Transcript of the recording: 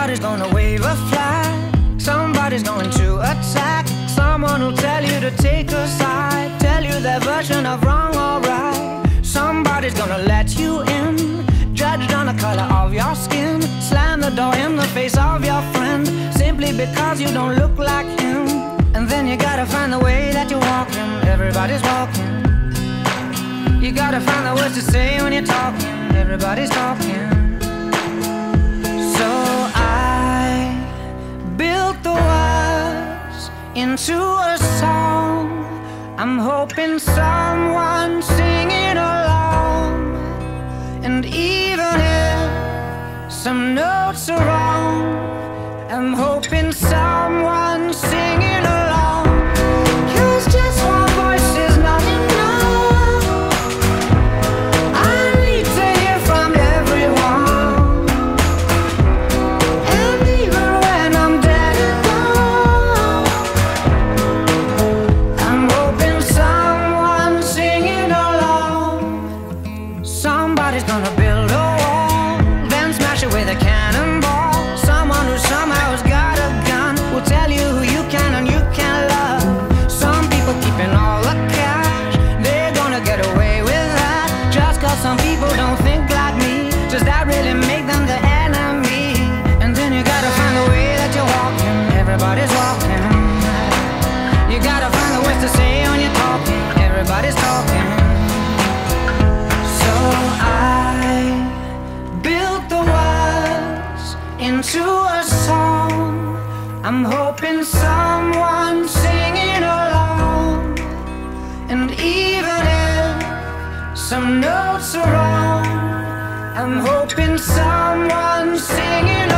Somebody's gonna wave a flag. Somebody's going to attack. Someone will tell you to take a side. Tell you their version of wrong or right. Somebody's gonna let you in. Judged on the color of your skin. Slam the door in the face of your friend. Simply because you don't look like him. And then you gotta find the way that you're walking. Everybody's walking. You gotta find the words to say when you're talking. Everybody's talking. I'm hoping someone singing along. And even if some notes are wrong, I'm hoping someone gonna into a song. I'm hoping someone's singing along. And even if some notes are wrong, I'm hoping someone's singing